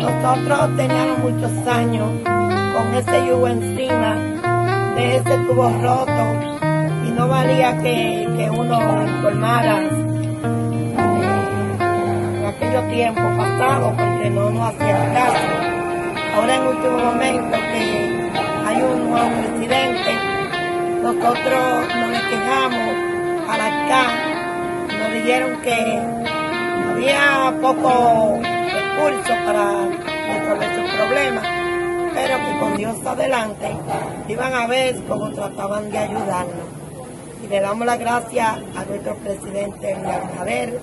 Nosotros teníamos muchos años con ese yugo encima de ese tubo roto y no valía que, que uno formara en aquellos tiempos pasados porque no nos hacía caso. Ahora en último momento que hay un nuevo presidente, nosotros nos quejamos a la acá, nos dijeron que había poco recursos para resolver sus problemas, pero que con Dios adelante iban a ver cómo trataban de ayudarnos. Y le damos las gracias a nuestro presidente Abinader